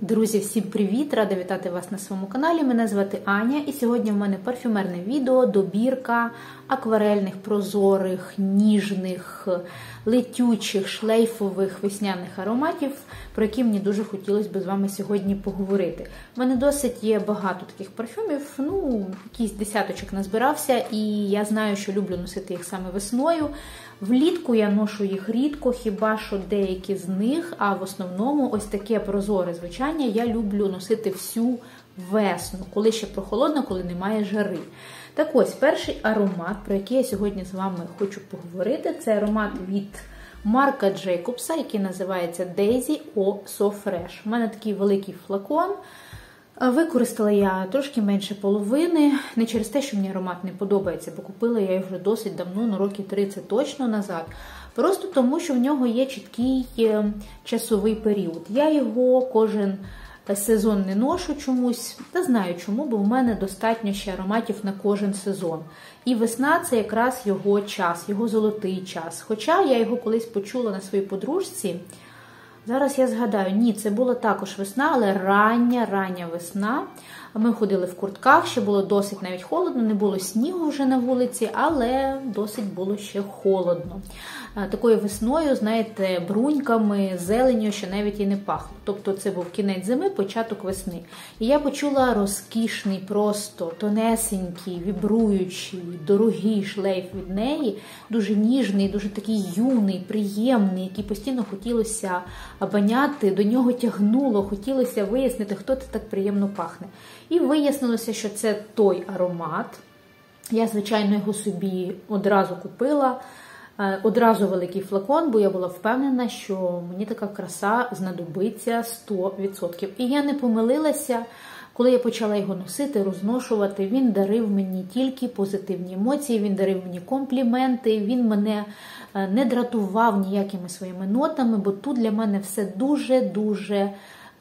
Друзі, всім привіт! Рада вітати вас на своєму каналі. Мене звати Аня, і сьогодні в мене парфюмерне відео, добірка акварельних, прозорих, ніжних, летючих, шлейфових весняних ароматів, про які мені дуже хотілося б з вами сьогодні поговорити. У мене досить є багато таких парфюмів, ну, якийсь десяточок назбирався, і я знаю, що люблю носити їх саме весною. Влітку я ношу їх рідко, хіба що деякі з них, а в основному ось таке прозоре звичання я люблю носити всю весну, коли ще прохолодно, коли немає жари. Так ось, перший аромат, про який я сьогодні з вами хочу поговорити, це аромат від Марка Джейкобса, який називається Daisy O So Fresh. У мене такий великий флакон. Використала я трошки менше половини, не через те, що мені аромат не подобається, бо купила я його досить давно, ну роки 30 точно назад. Просто тому, що в нього є чіткий е, часовий період. Я його кожен сезон не ношу чомусь, та знаю чому, бо в мене достатньо ще ароматів на кожен сезон. І весна це якраз його час, його золотий час. Хоча я його колись почула на своїй подружці. Зараз я згадаю, ні, це була також весна, але рання, рання весна. Ми ходили в куртках, ще було досить навіть холодно, не було снігу вже на вулиці, але досить було ще холодно. Такою весною, знаєте, бруньками, зеленню, що навіть і не пахло. Тобто це був кінець зими, початок весни. І я почула розкішний, просто тонесенький, вібруючий, дорогий шлейф від неї, дуже ніжний, дуже такий юний, приємний, який постійно хотілося обаняти, до нього тягнуло, хотілося вияснити, хто це так приємно пахне. І вияснилося, що це той аромат. Я, звичайно, його собі одразу купила. Е, одразу великий флакон, бо я була впевнена, що мені така краса знадобиться 100%. І я не помилилася, коли я почала його носити, розношувати. Він дарив мені тільки позитивні емоції, він дарив мені компліменти, він мене е, не дратував ніякими своїми нотами, бо тут для мене все дуже-дуже.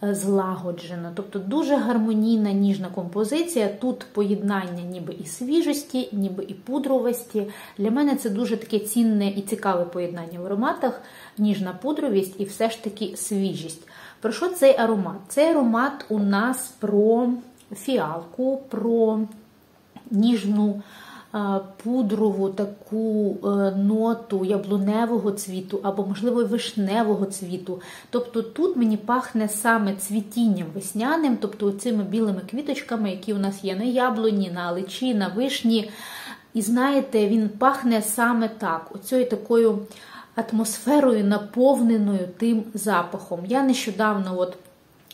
Е, злагоджена, тобто дуже гармонійна ніжна композиція. Тут поєднання ніби і свіжості, ніби і пудровості. Для мене це дуже таке цінне і цікаве поєднання в ароматах, ніжна пудровість і все ж таки свіжість. Про що цей аромат? Цей аромат у нас про фіалку, про ніжну пудрову таку е, ноту яблуневого цвіту або, можливо, вишневого цвіту. Тобто тут мені пахне саме цвітінням весняним, тобто цими білими квіточками, які у нас є на яблуні, на аличі, на вишні. І знаєте, він пахне саме так, оцею такою атмосферою, наповненою тим запахом. Я нещодавно от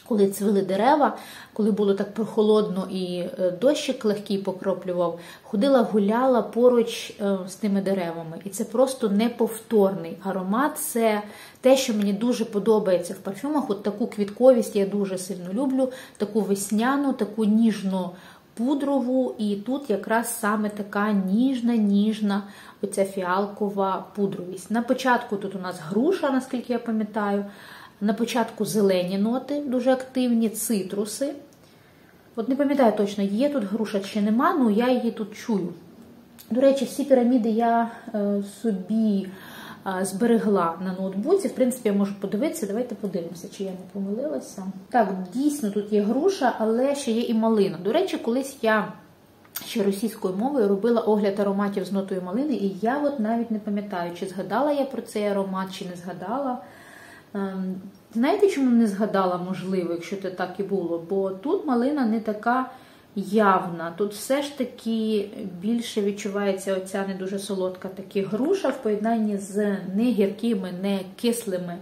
коли цвіли дерева, коли було так прохолодно і е, дощик легкий покроплював, ходила, гуляла поруч е, з тими деревами. І це просто неповторний аромат. Це те, що мені дуже подобається в парфюмах. От таку квітковість я дуже сильно люблю, таку весняну, таку ніжну пудрову. І тут якраз саме така ніжна, ніжна оця фіалкова пудровість. На початку тут у нас груша, наскільки я пам'ятаю. На початку зелені ноти, дуже активні, цитруси. От не пам'ятаю точно, є тут груша чи нема, але я її тут чую. До речі, всі піраміди я е, собі е, зберегла на ноутбуці. В принципі, я можу подивитися. Давайте подивимося, чи я не помилилася. Так, дійсно, тут є груша, але ще є і малина. До речі, колись я ще російською мовою робила огляд ароматів з нотою малини, і я от навіть не пам'ятаю, чи згадала я про цей аромат, чи не згадала. Ем, знаєте, чому не згадала, можливо, якщо це так і було? Бо тут малина не така явна. Тут все ж таки більше відчувається оця не дуже солодка такі груша в поєднанні з не гіркими, не кислими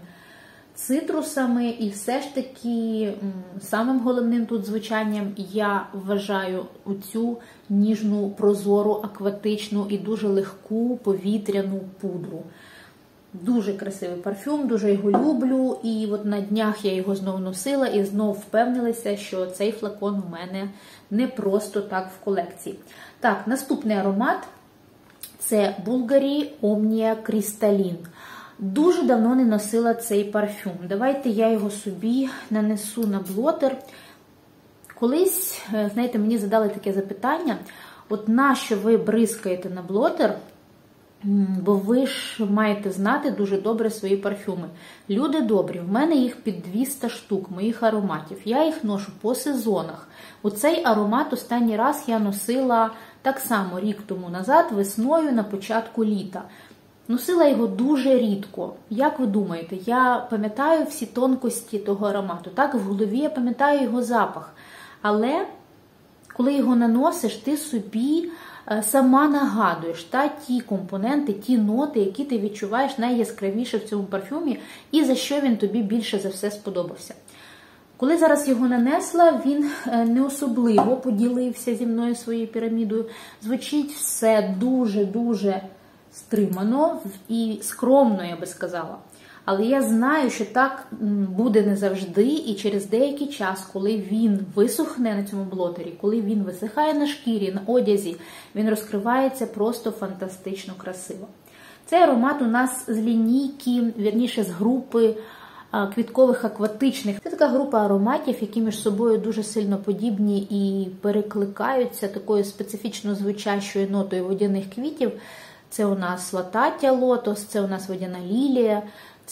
цитрусами. І все ж таки самим головним тут звучанням я вважаю оцю ніжну, прозору, акватичну і дуже легку повітряну пудру. Дуже красивий парфюм, дуже його люблю. І от на днях я його знову носила і знову впевнилася, що цей флакон у мене не просто так в колекції. Так, наступний аромат це Bulgari Omnia Crystalline. Дуже давно не носила цей парфюм. Давайте я його собі нанесу на блотер. Колись, е, знаєте, мені задали таке запитання: от нащо ви бризкаєте на блотер? Бо ви ж маєте знати дуже добре свої парфюми. Люди добрі, в мене їх під 200 штук, моїх ароматів. Я їх ношу по сезонах. У цей аромат останній раз я носила так само рік тому назад, весною на початку літа. Носила його дуже рідко. Як ви думаєте, я пам'ятаю всі тонкості того аромату. Так, в голові я пам'ятаю його запах. Але коли його наносиш, ти собі сама нагадуєш та ті компоненти, ті ноти, які ти відчуваєш найяскравіше в цьому парфюмі, і за що він тобі більше за все сподобався. Коли зараз його нанесла, він е, не особливо поділився зі мною своєю пірамідою. Звучить все дуже-дуже стримано і скромно, я би сказала. Але я знаю, що так буде не завжди, і через деякий час, коли він висохне на цьому блотері, коли він висихає на шкірі, на одязі, він розкривається просто фантастично красиво. Цей аромат у нас з лінійки, вірніше з групи квіткових акватичних. Це така група ароматів, які між собою дуже сильно подібні і перекликаються такою специфічно звучащою нотою водяних квітів. Це у нас латаття лотос, це у нас водяна лілія,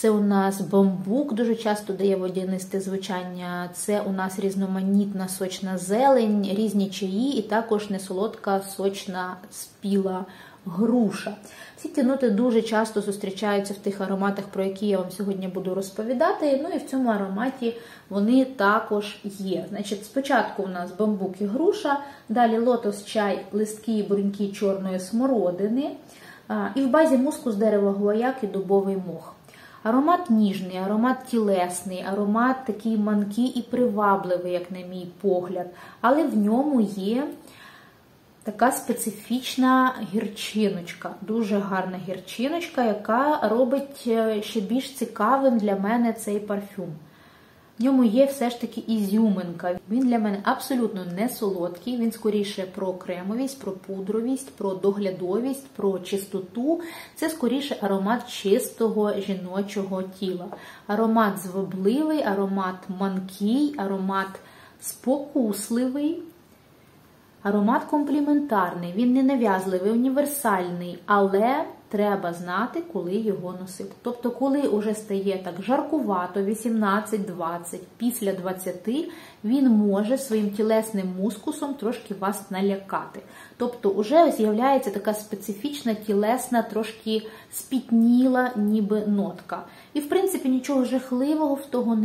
це у нас бамбук дуже часто дає водянисте звучання, це у нас різноманітна сочна зелень, різні чаї, і також несолодка сочна спіла груша. Ці ноти дуже часто зустрічаються в тих ароматах, про які я вам сьогодні буду розповідати. Ну і в цьому ароматі вони також є. Значить, Спочатку у нас бамбук і груша, далі лотос, чай, листки і буреньки чорної смородини. І в базі мускус дерева гуаяк і дубовий мох. Аромат ніжний, аромат тілесний, аромат такий манкий і привабливий, як на мій погляд, але в ньому є така специфічна гірчиночка, дуже гарна гірчиночка, яка робить е, ще більш цікавим для мене цей парфюм. В ньому є все ж таки ізюминка. Він для мене абсолютно не солодкий, він скоріше про кремовість, про пудровість, про доглядовість, про чистоту. Це скоріше аромат чистого жіночого тіла. Аромат звабливий, аромат манкий, аромат спокусливий. Аромат компліментарний, він не нав'язливий, універсальний, але треба знати, коли його носити. Тобто, коли вже стає так жаркувато, 18-20, після 20, він може своїм тілесним мускусом трошки вас налякати. Тобто, вже з'являється така специфічна тілесна, трошки спітніла, ніби нотка. І, в принципі, нічого жахливого в того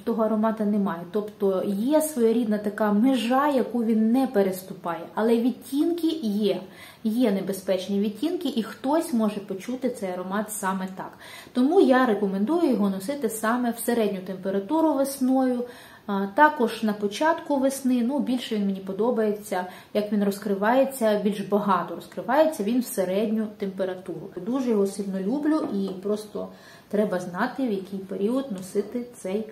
в того аромата немає. Тобто є своєрідна така межа, яку він не переступає. Але відтінки є. Є небезпечні відтінки, і хтось може почути цей аромат саме так. Тому я рекомендую його носити саме в середню температуру весною. Також на початку весни, ну більше він мені подобається, як він розкривається, більш багато розкривається він в середню температуру. Дуже його сильно люблю і просто треба знати, в який період носити цей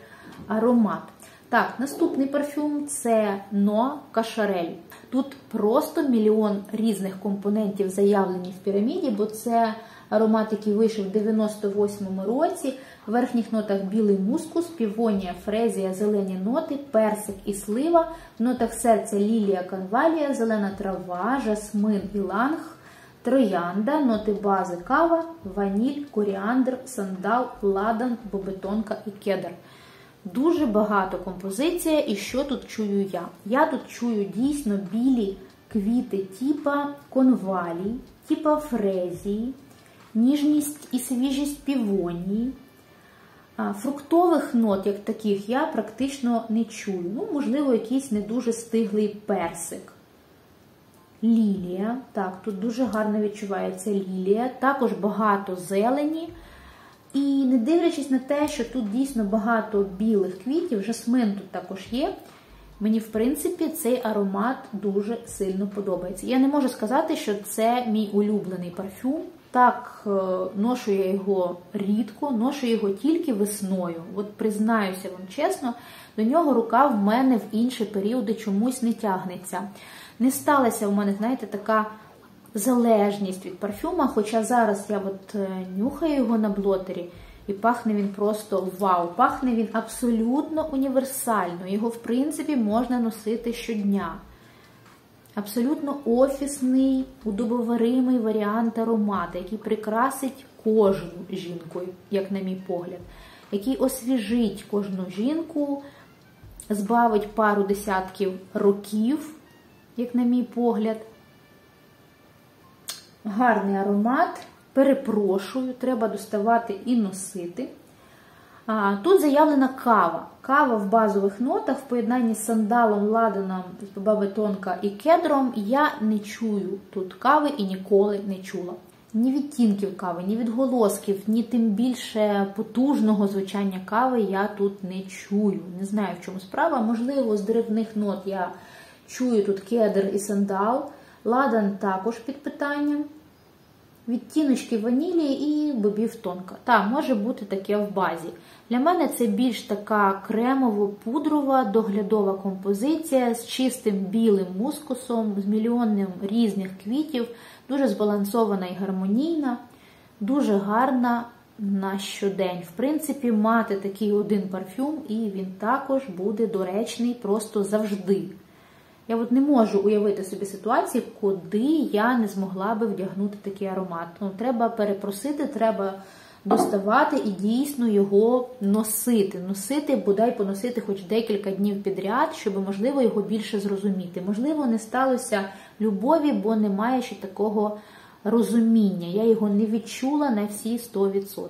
аромат. Так, наступний парфюм це Но Кашарель. Тут просто мільйон різних компонентів заявлені в піраміді, бо це аромат, який вийшов в 98-му році. В верхніх нотах білий мускус, півонія, фрезія, зелені ноти, персик і слива. В нотах серця лілія, канвалія, зелена трава, жасмин і ланг, троянда, ноти бази, кава, ваніль, коріандр, сандал, ладан, бобетонка і кедр. Дуже багато композиція, і що тут чую я? Я тут чую дійсно білі квіти, типа конвалій, типа фрезії, ніжність і свіжість півонії. Фруктових нот, як таких, я практично не чую. Ну, можливо, якийсь не дуже стиглий персик. Лілія. Так, тут дуже гарно відчувається лілія. Також багато зелені. І не дивлячись на те, що тут дійсно багато білих квітів, жасмин тут також є. Мені, в принципі, цей аромат дуже сильно подобається. Я не можу сказати, що це мій улюблений парфюм. Так, е, ношу я його рідко, ношу його тільки весною. От признаюся вам чесно, до нього рука в мене в інші періоди чомусь не тягнеться. Не сталася в мене, знаєте, така залежність від парфюма. Хоча зараз я от е, нюхаю його на блотері, і пахне він просто вау! Пахне він абсолютно універсально. Його, в принципі, можна носити щодня. Абсолютно офісний, удобоваримий варіант аромату, який прикрасить кожну жінку, як на мій погляд, який освіжить кожну жінку, збавить пару десятків років, як на мій погляд. Гарний аромат. Перепрошую, треба доставати і носити. Тут заявлена кава. Кава в базових нотах в поєднанні з сандалом, ладаном, баби тонка і кедром. Я не чую тут кави і ніколи не чула. Ні відтінків кави, ні відголосків, ні тим більше потужного звучання кави я тут не чую. Не знаю, в чому справа. Можливо, з деревних нот я чую тут кедр і сандал. Ладан також під питанням відтіночки ванілі і бобів тонка. Так, може бути таке в базі. Для мене це більш така кремово-пудрова доглядова композиція з чистим білим мускусом, з мільйонним різних квітів, дуже збалансована і гармонійна, дуже гарна на щодень. В принципі, мати такий один парфюм, і він також буде доречний просто завжди. Я от не можу уявити собі ситуацію, куди я не змогла би вдягнути такий аромат. Ну, Треба перепросити, треба доставати і дійсно його носити. Носити, бодай поносити хоч декілька днів підряд, щоб, можливо, його більше зрозуміти. Можливо, не сталося любові, бо немає ще такого розуміння. Я його не відчула на всі 100%.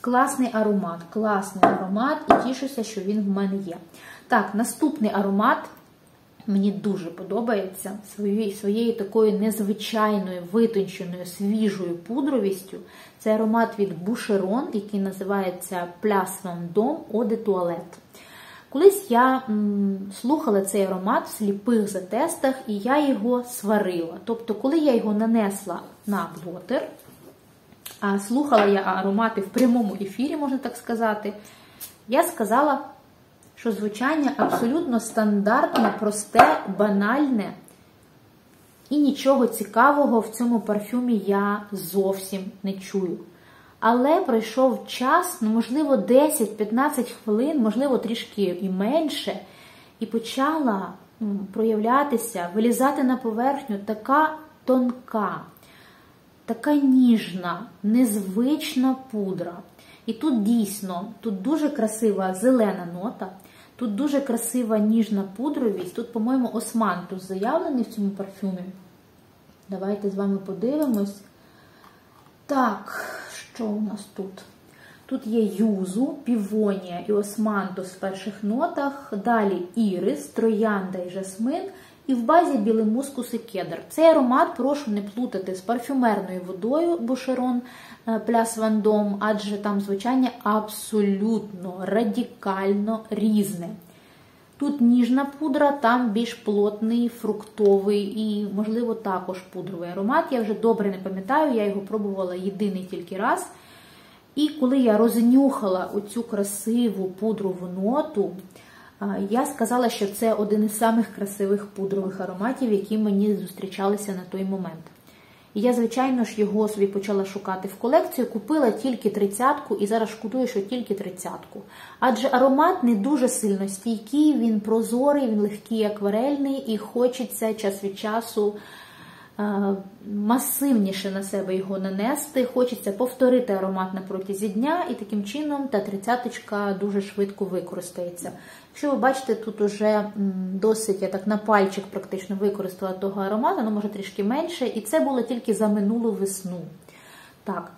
Класний аромат, класний аромат, і тішуся, що він в мене є. Так, наступний аромат. Мені дуже подобається своєю своєю такою незвичайною витонченою свіжою пудровістю. Це аромат від Boucheron, який називається Place Vendôme Eau de Toilette. Колись я м, слухала цей аромат в сліпих затестах, і я його сварила. Тобто, коли я його нанесла на блотер, а слухала я аромати в прямому ефірі, можна так сказати, я сказала що звучання абсолютно стандартне, просте, банальне. І нічого цікавого в цьому парфюмі я зовсім не чую. Але пройшов час, ну, можливо, 10-15 хвилин, можливо, трішки і менше, і почала проявлятися, вилізати на поверхню така тонка, така ніжна, незвична пудра. І тут дійсно, тут дуже красива зелена нота. Тут дуже красива ніжна пудровість. Тут, по-моєму, османтус заявлений в цьому парфюмі. Давайте з вами подивимось. Так, що у нас тут? Тут є юзу, півонія і османтус в перших нотах. Далі ірис, троянда і жасмин. І в базі білий мускус і кедр. Цей аромат прошу не плутати з парфюмерною водою Бушерон Пляс Вандом, адже там звучання абсолютно радикально різне. Тут ніжна пудра, там більш плотний, фруктовий і, можливо, також пудровий аромат. Я вже добре не пам'ятаю, я його пробувала єдиний тільки раз. І коли я рознюхала оцю красиву пудрову ноту, я сказала, що це один із самих красивих пудрових ароматів, які мені зустрічалися на той момент. І я, звичайно ж, його собі почала шукати в колекцію, купила тільки тридцятку і зараз шкодую, що тільки тридцятку. Адже аромат не дуже сильно стійкий, він прозорий, він легкий, акварельний, і хочеться час від часу масивніше на себе його нанести. Хочеться повторити аромат на протязі дня, і таким чином та тридцяточка дуже швидко використається. Якщо ви бачите, тут уже досить я так на пальчик практично використала того аромату, воно може трішки менше, і це було тільки за минулу весну. Так,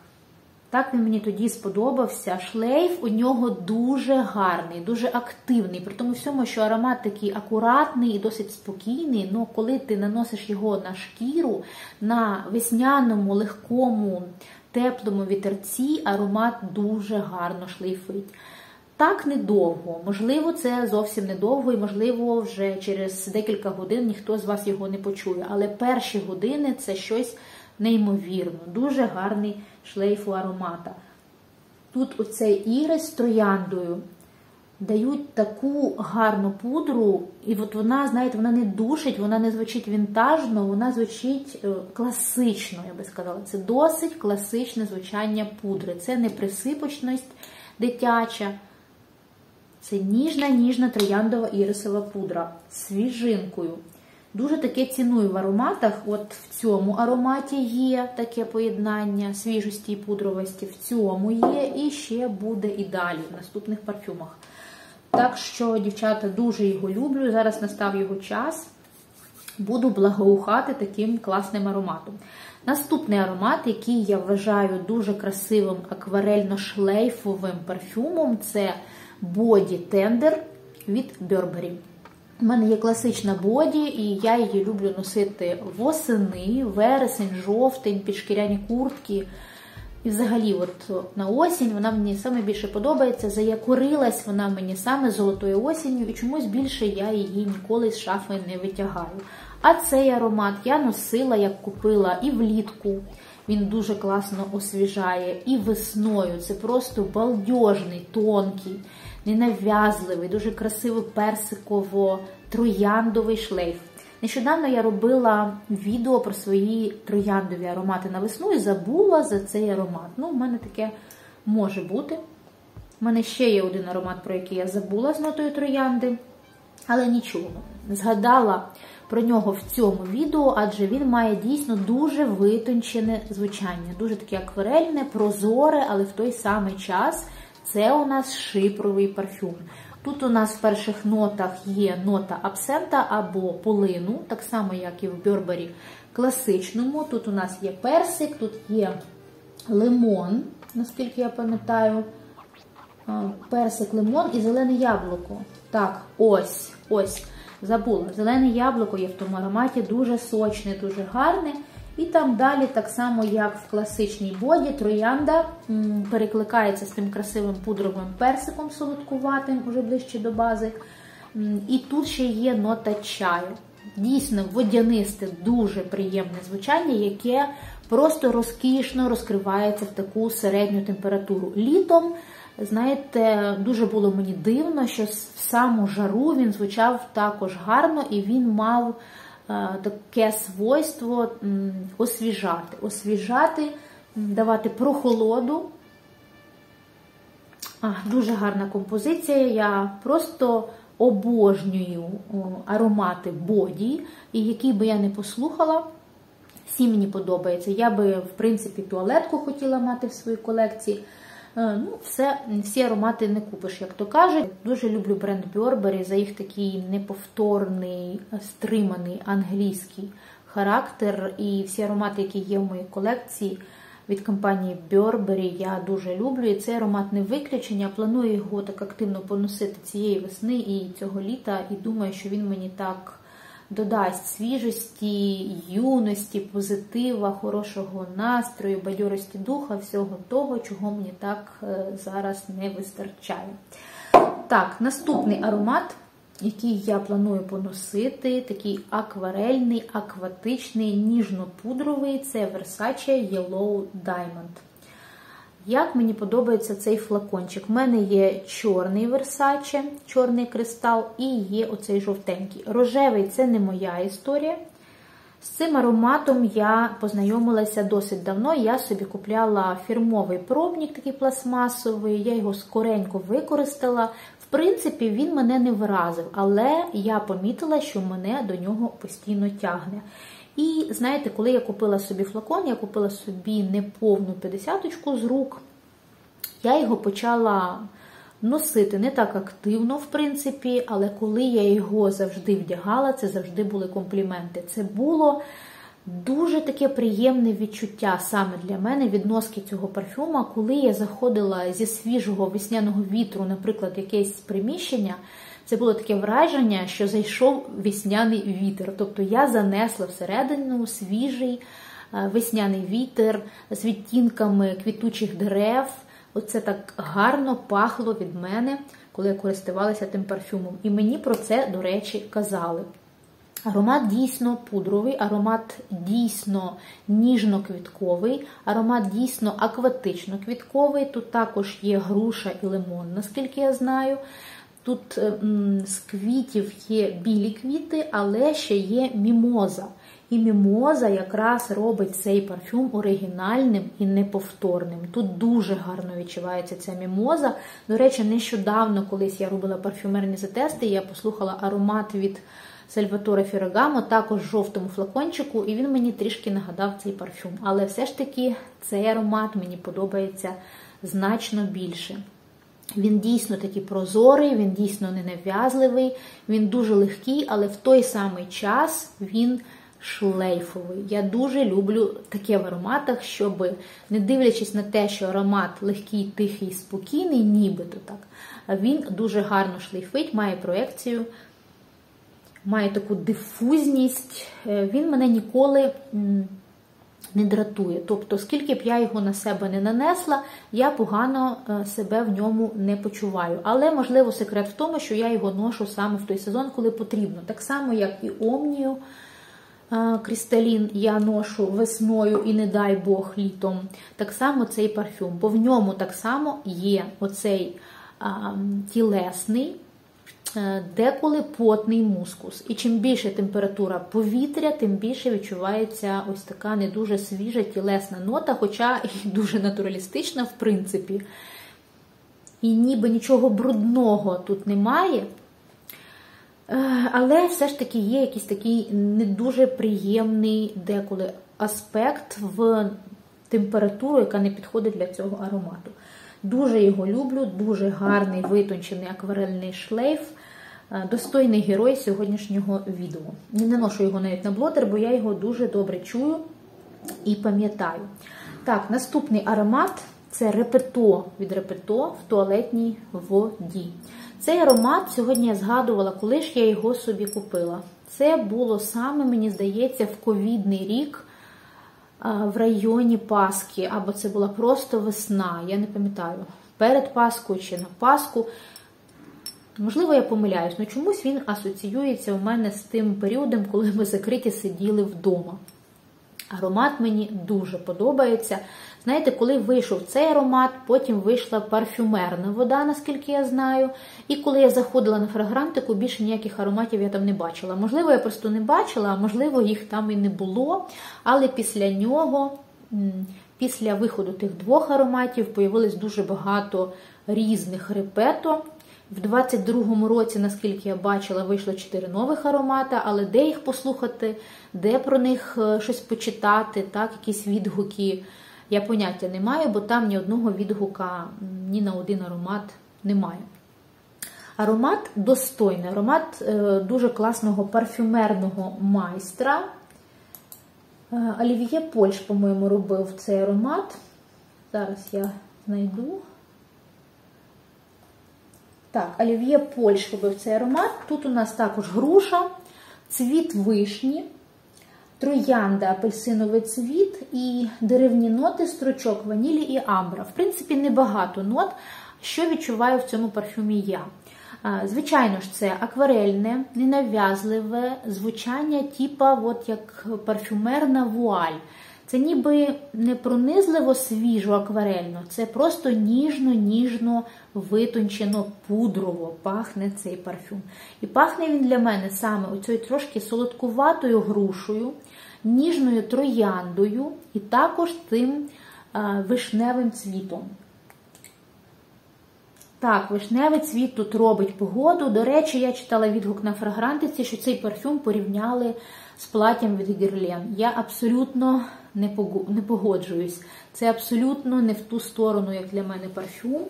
так він мені тоді сподобався. Шлейф у нього дуже гарний, дуже активний. При тому всьому, що аромат такий акуратний і досить спокійний. але коли ти наносиш його на шкіру, на весняному, легкому, теплому вітерці, аромат дуже гарно шлейфить. Так недовго, можливо, це зовсім недовго, і, можливо, вже через декілька годин ніхто з вас його не почує. Але перші години це щось неймовірно, дуже гарний шлейфу аромата. Тут оцей ірис з трояндою дають таку гарну пудру, і от вона, знаєте, вона не душить, вона не звучить вінтажно, вона звучить е, класично, я би сказала. Це досить класичне звучання пудри. Це не присипочність дитяча. Це ніжна, ніжна трояндова ірисова пудра з свіжинкою. Дуже таке ціную в ароматах. От в цьому ароматі є таке поєднання свіжості і пудровості, в цьому є, і ще буде і далі в наступних парфюмах. Так що, дівчата, дуже його люблю. Зараз настав його час. Буду благоухати таким класним ароматом. Наступний аромат, який я вважаю дуже красивим акварельно-шлейфовим парфюмом, це Body Tender від Burberry. У мене є класична боді, і я її люблю носити восени, вересень, жовтень, підшкіряні куртки. І взагалі, от на осінь вона мені саме більше подобається. Заякорилась вона мені саме золотою осінню, і чомусь більше я її ніколи з шафи не витягаю. А цей аромат я носила, як купила і влітку. Він дуже класно освіжає, і весною. Це просто балдежний, тонкий, ненав'язливий, дуже красивий персиково-трояндовий шлейф. Нещодавно я робила відео про свої трояндові аромати на весну і забула за цей аромат. Ну, в мене таке може бути. У мене ще є один аромат, про який я забула з нотою троянди, але нічого. Згадала про нього в цьому відео, адже він має дійсно дуже витончене звучання, дуже таке акварельне, прозоре, але в той самий час це у нас шипровий парфюм. Тут у нас в перших нотах є нота абсента або полину, так само, як і в Бьорбері класичному. Тут у нас є персик, тут є лимон, наскільки я пам'ятаю, персик, лимон і зелене яблуко. Так, ось, ось, забула. Зелене яблуко є в тому ароматі, дуже сочне, дуже гарне. І там далі, так само, як в класичній боді, троянда перекликається з тим красивим пудровим персиком солодкуватим, уже ближче до бази. І тут ще є нота чаю. Дійсно, водянисте, дуже приємне звучання, яке просто розкішно розкривається в таку середню температуру. Літом, знаєте, дуже було мені дивно, що в саму жару він звучав також гарно і він мав таке свойство освіжати, освіжати, давати прохолоду. Дуже гарна композиція. Я просто обожнюю аромати боді, і який би я не послухала, всі мені подобається. Я би, в принципі, туалетку хотіла мати в своїй колекції. Е, ну, все, Всі аромати не купиш, як то кажуть. Дуже люблю бренд Burberry за їх такий неповторний, стриманий англійський характер. І всі аромати, які є в моїй колекції від компанії Burberry, я дуже люблю. І цей аромат не виключення. Планую його так активно поносити цієї весни і цього літа. І думаю, що він мені так додасть свіжості, юності, позитива, хорошого настрою, бадьорості духа, всього того, чого мені так е, зараз не вистачає. Так, наступний аромат, який я планую поносити, такий акварельний, акватичний, ніжно-пудровий це Versace Yellow Diamond. Як мені подобається цей флакончик. У мене є чорний Versace, чорний кристал, і є оцей жовтенький. Рожевий це не моя історія. З цим ароматом я познайомилася досить давно. Я собі купляла фірмовий пробник, такий пластмасовий, я його скоренько використала. В принципі, він мене не вразив, але я помітила, що мене до нього постійно тягне. І знаєте, коли я купила собі флакон, я купила собі неповну 50-ку з рук, я його почала носити не так активно, в принципі, але коли я його завжди вдягала, це завжди були компліменти. Це було дуже таке приємне відчуття саме для мене відноски цього парфюма, коли я заходила зі свіжого весняного вітру, наприклад, якесь приміщення. Це було таке враження, що зайшов весняний вітер. Тобто я занесла всередину свіжий е, весняний вітер з відтінками квітучих дерев. Оце так гарно пахло від мене, коли я користувалася тим парфюмом. І мені про це, до речі, казали. Аромат дійсно пудровий, аромат дійсно ніжно-квітковий, аромат дійсно акватично-квітковий. Тут також є груша і лимон, наскільки я знаю. Тут ем, з квітів є білі квіти, але ще є мімоза. І мімоза якраз робить цей парфюм оригінальним і неповторним. Тут дуже гарно відчувається ця мімоза. До речі, нещодавно, колись я робила парфюмерні затести, я послухала аромат від Сальваторе Фірогамо, також в жовтому флакончику, і він мені трішки нагадав цей парфюм. Але все ж таки цей аромат мені подобається значно більше. Він дійсно такий прозорий, він дійсно ненав'язливий, він дуже легкий, але в той самий час він шлейфовий. Я дуже люблю таке в ароматах, щоб, не дивлячись на те, що аромат легкий, тихий, спокійний, нібито так, він дуже гарно шлейфить, має проекцію, має таку дифузність. Е, він мене ніколи не дратує. Тобто, скільки б я його на себе не нанесла, я погано е, себе в ньому не почуваю. Але, можливо, секрет в тому, що я його ношу саме в той сезон, коли потрібно. Так само, як і Омнію. Е, Крісталін я ношу весною і, не дай Бог, літом. Так само цей парфюм, бо в ньому так само є оцей а, тілесний деколи потний мускус. І чим більше температура повітря, тим більше відчувається ось така не дуже свіжа тілесна нота, хоча і дуже натуралістична, в принципі. І ніби нічого брудного тут немає. Е, але все ж таки є якийсь такий не дуже приємний деколи аспект в температуру, яка не підходить для цього аромату. Дуже його люблю, дуже гарний витончений акварельний шлейф. Е, достойний герой сьогоднішнього відео. Не наношу його навіть на блотер, бо я його дуже добре чую і пам'ятаю. Так, наступний аромат це репето від репето в туалетній воді. Цей аромат сьогодні я згадувала, коли ж я його собі купила. Це було саме, мені здається, в ковідний рік в районі Пасхи, або це була просто весна, я не пам'ятаю, перед Пасхою чи на Пасху. Можливо, я помиляюсь, але чомусь він асоціюється у мене з тим періодом, коли ми закриті сиділи вдома. Аромат мені дуже подобається. Знаєте, коли вийшов цей аромат, потім вийшла парфюмерна вода, наскільки я знаю. І коли я заходила на фрагрантику, більше ніяких ароматів я там не бачила. Можливо, я просто не бачила, а можливо, їх там і не було. Але після нього, після виходу тих двох ароматів, появилось дуже багато різних репето. В 22-му році, наскільки я бачила, вийшло 4 нових аромата, але де їх послухати, де про них е, щось почитати, так, якісь відгуки. Я поняття не маю, бо там ні одного відгука, ні на один аромат немає. Аромат достойний, аромат е, дуже класного парфюмерного майстра. Е, Олів'є Польш, по-моєму, робив цей аромат. Зараз я знайду. Так, олів'є Польщ робив цей аромат. Тут у нас також груша, цвіт вишні, троянда, апельсиновий цвіт і деревні ноти, строчок, ванілі і амбра. В принципі, небагато нот, що відчуваю в цьому парфюмі я. Звичайно ж, це акварельне, ненав'язливе звучання, типа от як парфюмерна вуаль. Це ніби не пронизливо свіжо акварельно, це просто ніжно-ніжно витончено, пудрово пахне цей парфюм. І пахне він для мене саме оцею трошки солодкуватою грушею, ніжною трояндою і також тим вишневим цвітом. Так, вишневий цвіт тут робить погоду. До речі, я читала відгук на фрагрантиці, що цей парфюм порівняли з платтям від Герлен. Я абсолютно не погоджуюсь. Це абсолютно не в ту сторону, як для мене парфюм.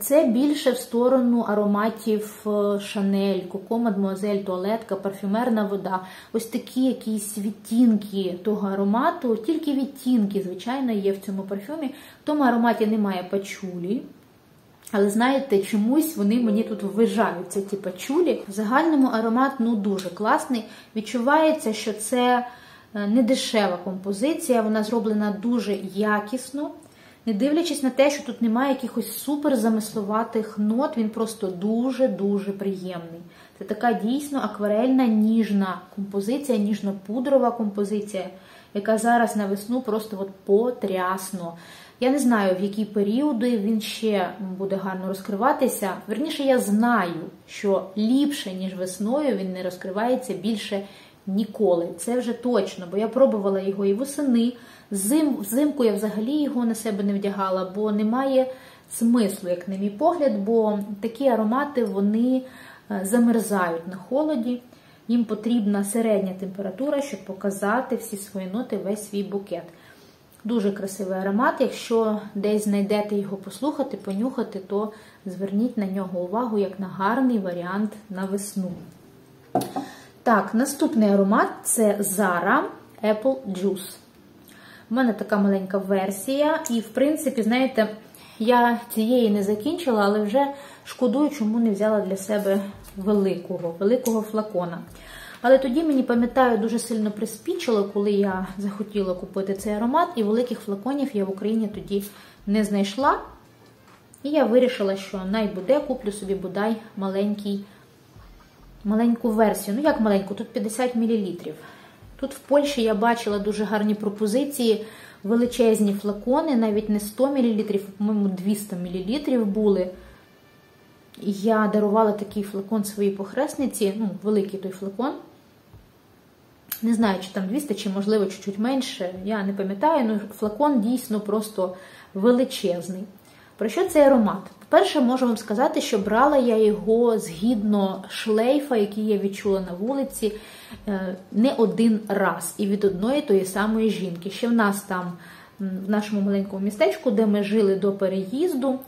Це більше в сторону ароматів Шанель, Коко, Мадмуазель, туалетка, парфюмерна вода. Ось такі якісь відтінки того аромату, тільки відтінки, звичайно, є в цьому парфюмі. В тому ароматі немає пачулі. Але знаєте, чомусь вони мені тут ввижаються, ті пачулі. В загальному аромат ну дуже класний. Відчувається, що це е, не дешева композиція, вона зроблена дуже якісно. Не дивлячись на те, що тут немає якихось супер замисловатих нот, він просто дуже-дуже приємний. Це така дійсно акварельна ніжна композиція, ніжно-пудрова композиція, яка зараз на весну просто от потрясно. Я не знаю, в які періоди він ще буде гарно розкриватися. Верніше, я знаю, що ліпше, ніж весною, він не розкривається більше ніколи. Це вже точно, бо я пробувала його і восени. Зим, Взимку я взагалі його на себе не вдягала, бо немає смислу, як на мій погляд, бо такі аромати вони е, замерзають на холоді. їм потрібна середня температура, щоб показати всі свої ноти, весь свій букет. Дуже красивий аромат. Якщо десь знайдете його послухати, понюхати, то зверніть на нього увагу як на гарний варіант на весну. Так, наступний аромат це Zara Apple Juice. У мене така маленька версія, і, в принципі, знаєте, я цієї не закінчила, але вже шкодую, чому не взяла для себе великого, великого флакона. Але тоді мені пам'ятаю, дуже сильно приспічило, коли я захотіла купити цей аромат, і великих флаконів я в Україні тоді не знайшла. І я вирішила, що найбуде, куплю собі бодай маленький, маленьку версію. Ну, як маленьку, тут 50 мл. Тут в Польщі я бачила дуже гарні пропозиції, величезні флакони, навіть не 100 мл, по-моєму, 200 мл були. Я дарувала такий флакон своїй похресниці, ну, великий той флакон. Не знаю, чи там 200, чи, можливо, чуть-чуть менше. Я не пам'ятаю, але флакон дійсно просто величезний. Про що цей аромат? По-перше, можу вам сказати, що брала я його згідно шлейфа, який я відчула на вулиці, е, не один раз. І від одної тої самої жінки. Ще в нас там, в нашому маленькому містечку, де ми жили до переїзду,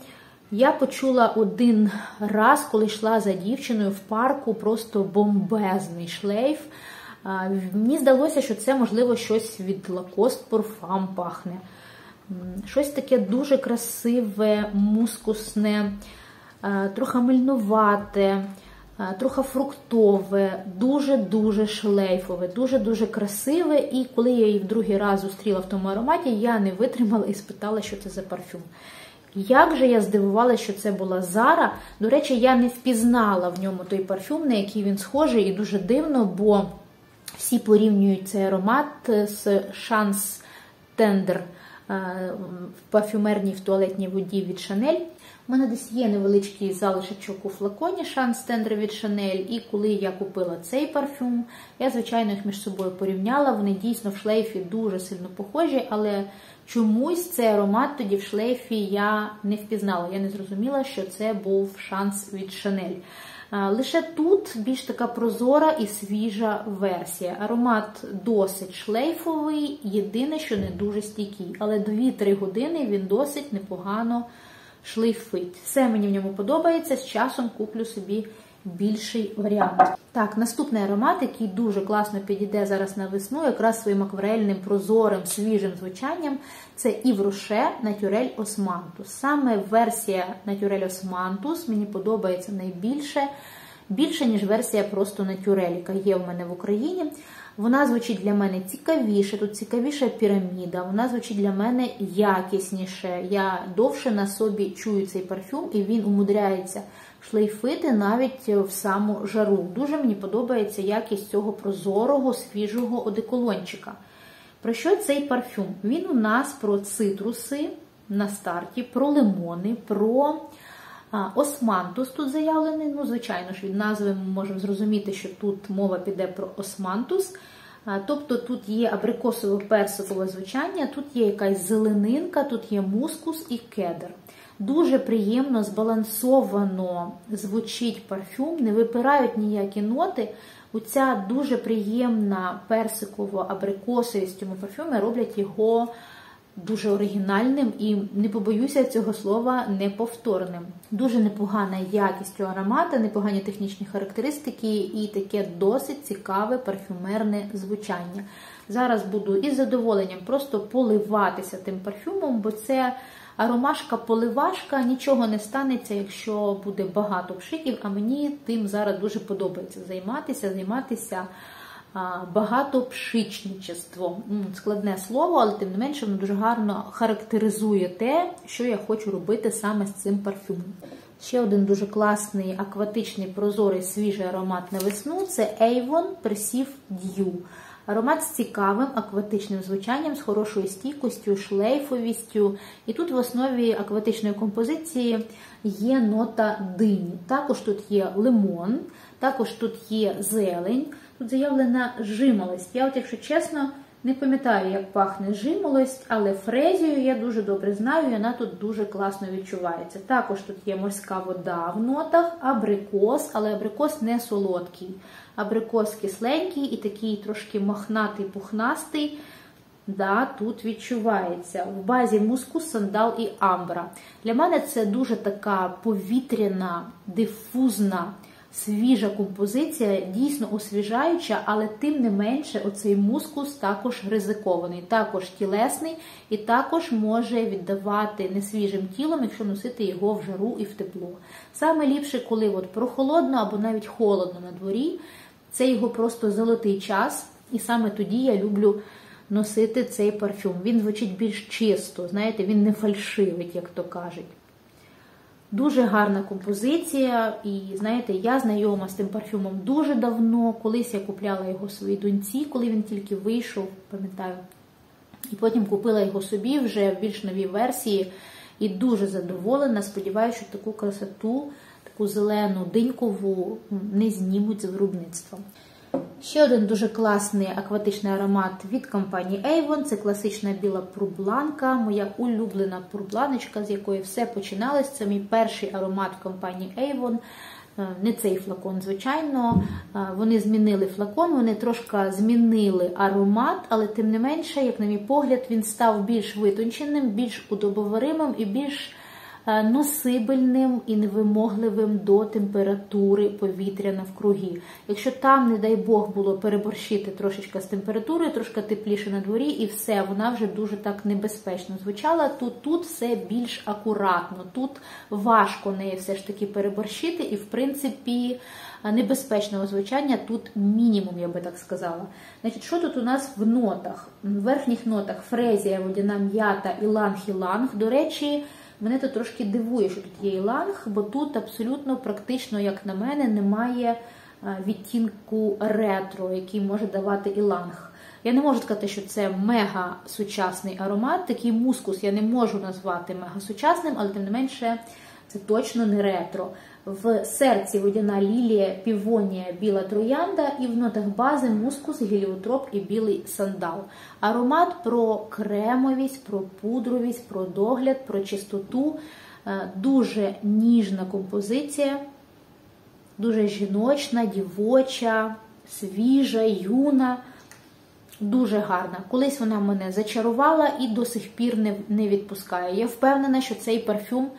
я почула один раз, коли йшла за дівчиною в парку, просто бомбезний шлейф. Мені здалося, що це, можливо, щось від Lacoste Parfum пахне. Щось таке дуже красиве, мускусне, трохи мильнувате, трохи фруктове, дуже-дуже шлейфове, дуже-дуже красиве. І коли я її в другий раз зустріла в тому ароматі, я не витримала і спитала, що це за парфюм. Як же я здивувалася, що це була Зара. До речі, я не впізнала в ньому той парфюм, на який він схожий, і дуже дивно, бо всі порівнюють цей аромат з Шанс Тендер в парфюмерній в туалетній воді від Шанель. У мене десь є невеличкий залишечок у флаконі Шанс Тендер від Шанель. І коли я купила цей парфюм, я, звичайно, їх між собою порівняла. Вони дійсно в шлейфі дуже сильно похожі, але чомусь цей аромат тоді в шлейфі я не впізнала. Я не зрозуміла, що це був шанс від Шанель. Лише тут більш така прозора і свіжа версія. Аромат досить шлейфовий, єдине, що не дуже стійкий. Але 2-3 години він досить непогано шлейфить. Все мені в ньому подобається. З часом куплю собі більший варіант. Так, наступний аромат, який дуже класно підійде зараз на весну, якраз своїм акварельним, прозорим, свіжим звучанням, це Yves Rocher Naturel Osmanthus. Саме версія Naturel Osmanthus мені подобається найбільше, більше, ніж версія просто Naturel, яка є в мене в Україні. Вона звучить для мене цікавіше, тут цікавіша піраміда, вона звучить для мене якісніше. Я довше на собі чую цей парфюм, і він умудряється шлейфити навіть в саму жару. Дуже мені подобається якість цього прозорого, свіжого одеколончика. Про що цей парфюм? Він у нас про цитруси на старті, про лимони, про османтус тут заявлений. Ну, звичайно ж, від назви ми можемо зрозуміти, що тут мова піде про османтус. Тобто тут є абрикосово-персикове звучання, тут є якась зеленинка, тут є мускус і кедр. Дуже приємно, збалансовано звучить парфюм, не випирають ніякі ноти. Оця дуже приємна персиково-абрикосовість цьому парфюмі роблять його дуже оригінальним і, не побоюся цього слова, неповторним. Дуже непогана якість у аромата, непогані технічні характеристики і таке досить цікаве парфюмерне звучання. Зараз буду із задоволенням просто поливатися тим парфюмом, бо це аромашка-поливашка, нічого не станеться, якщо буде багато пшиків, а мені тим зараз дуже подобається займатися, займатися багатопшичничеством. Складне слово, але тим не менше воно дуже гарно характеризує те, що я хочу робити саме з цим парфюмом. Ще один дуже класний акватичний прозорий свіжий аромат на весну це Avon Perceive Dew. Аромат з цікавим акватичним звучанням, з хорошою стійкостю, шлейфовістю. І тут в основі акватичної композиції є нота дині. Також тут є лимон, також тут є зелень, тут заявлена жимолость. Я, от, якщо чесно, Не пам'ятаю, як пахне жимолость, але фрезію я дуже добре знаю, і вона тут дуже класно відчувається. Також тут є морська вода в нотах, абрикос, але абрикос не солодкий. Абрикос кисленький і такий трошки мохнатий, пухнастий. Да, Тут відчувається. В базі мускус, сандал і амбра. Для мене це дуже така повітряна, дифузна свіжа композиція, дійсно освіжаюча, але тим не менше, оцей мускус також ризикований, також тілесний і також може віддавати несвіжим тілом, якщо носити його в жару і в тепло. Саме ліпше, коли от прохолодно або навіть холодно на дворі, це його просто золотий час, і саме тоді я люблю. Носити цей парфюм. Він звучить більш чисто, знаєте, він не фальшивить, як то кажуть. Дуже гарна композиція, і знаєте, я знайома з тим парфюмом дуже давно. Колись я купляла його своїй доньці, коли він тільки вийшов, пам'ятаю. І потім купила його собі вже в більш новій версії. І дуже задоволена. Сподіваюся, що таку красоту, таку зелену динькову не знімуть з виробництва. Ще один дуже класний акватичний аромат від компанії Avon. Це класична біла пурбланка, моя улюблена пурбланочка, з якої все починалось. Це мій перший аромат в компанії Avon. Е, не цей флакон, звичайно. Е, вони змінили флакон, вони трошки змінили аромат, але тим не менше, як на мій погляд, він став більш витонченим, більш удобоваримим і більш носибельним і невимогливим до температури повітря навкруги. Якщо там, не дай Бог, було переборщити трошечки з температурою, трошки тепліше на дворі, і все, вона вже дуже так небезпечно звучала. Тут тут все більш акуратно, тут важко неї все ж таки переборщити, і, в принципі, небезпечного звучання тут мінімум, я би так сказала. Значить, Що тут у нас в нотах? В верхніх нотах фрезія, водяна м'ята, іланг-іланг. До речі, Мене тут трошки дивує, що тут є іланг, бо тут абсолютно практично, як на мене, немає е, відтінку ретро, який може давати іланг. Я не можу сказати, що це мега сучасний аромат. Такий мускус я не можу назвати мега сучасним, але тим не менше це точно не ретро. В серці водяна лілія, півонія, біла троянда, і в нотах бази мускус, геліотроп і білий сандал. Аромат про кремовість, про пудровість, про догляд, про чистоту. Е, дуже ніжна композиція, дуже жіночна, дівоча, свіжа, юна. Дуже гарна. Колись вона мене зачарувала і до сих пір не не відпускає. Я впевнена, що цей парфюм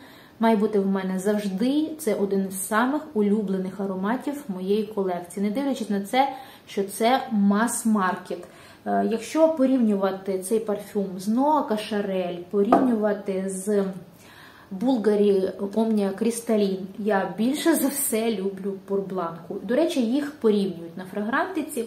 має бути в мене завжди. Це один із самих улюблених ароматів моєї колекції. Не дивлячись на це, що це мас-маркет. Е, якщо порівнювати цей парфюм з Ноа Кашарель, порівнювати з Булгарі Омнія Крісталін, я більше за все люблю пурбланку. До речі, їх порівнюють на фрагрантиці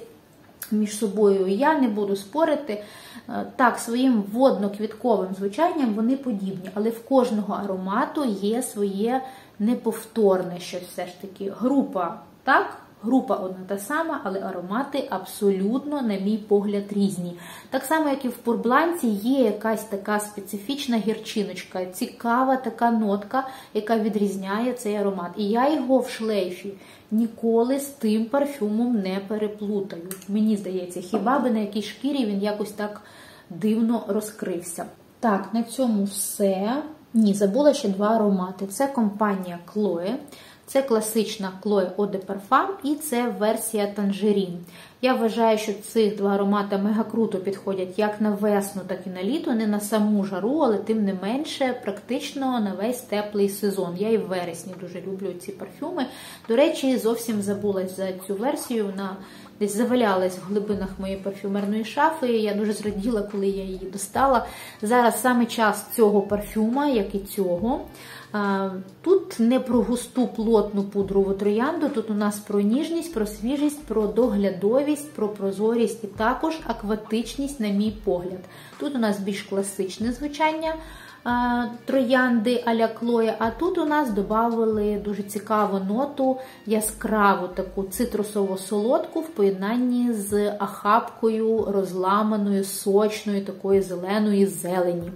між собою. Я не буду спорити. Е, так, своїм водно-квітковим звучанням вони подібні, але в кожного аромату є своє неповторне щось все ж таки. Група, так? Група одна та сама, але аромати абсолютно, на мій погляд, різні. Так само, як і в пурбланці, є якась така специфічна гірчиночка, цікава така нотка, яка відрізняє цей аромат. І я його в шлейфі ніколи з тим парфюмом не переплутаю. Мені здається, хіба би на якій шкірі він якось так дивно розкрився. Так, на цьому все. Ні, забула ще два аромати. Це компанія Chloe. Це класична Chloe Eau de Parfum і це версія Tangerine. Я вважаю, що ці два аромати мега круто підходять як на весну, так і на літо, не на саму жару, але тим не менше, практично на весь теплий сезон. Я і в вересні дуже люблю ці парфюми. До речі, зовсім забулась за цю версію. Вона десь завалялась в глибинах моєї парфюмерної шафи. Я дуже зраділа, коли я її достала. Зараз саме час цього парфюма, як і цього. Тут не про густу плотну пудрову троянду, тут у нас про ніжність, про свіжість, про доглядовість, про прозорість і також акватичність, на мій погляд. Тут у нас більш класичне звучання троянди а-ля Клоя, а тут у нас додали дуже цікаву ноту, яскраву таку цитрусово-солодку в поєднанні з ахапкою розламаною, сочною, такої зеленої зелені.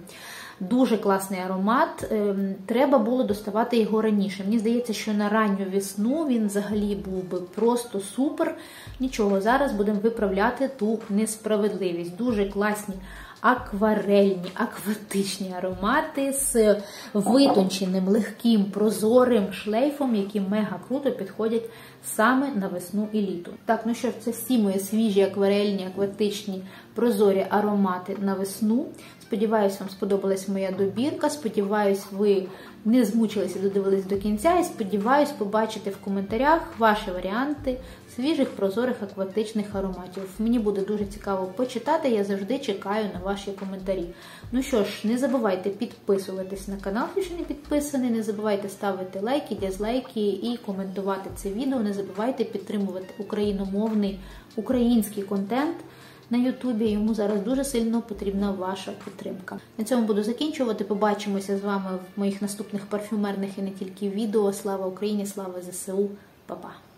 Дуже класний аромат. Ем, треба було доставати його раніше. Мені здається, що на ранню весну він взагалі був би просто супер. Нічого, зараз будемо виправляти ту несправедливість. Дуже класні акварельні, акватичні аромати з витонченим, легким, прозорим шлейфом, які мега круто підходять саме на весну і літо. Так, ну що це всі мої свіжі акварельні, акватичні, прозорі аромати на весну. Сподіваюсь, вам сподобалась моя добірка. Сподіваюсь, ви не змучилися, додивились до кінця. І сподіваюсь побачити в коментарях ваші варіанти свіжих прозорих акватичних ароматів. Мені буде дуже цікаво почитати. Я завжди чекаю на ваші коментарі. Ну що ж, не забувайте підписуватись на канал, якщо не підписаний. Не забувайте ставити лайки, дізлайки і коментувати це відео. Не забувайте підтримувати україномовний український контент на Ютубі. Йому зараз дуже сильно потрібна ваша підтримка. На цьому буду закінчувати. Побачимося з вами в моїх наступних парфюмерних і не тільки відео. Слава Україні! Слава ЗСУ, Па-па!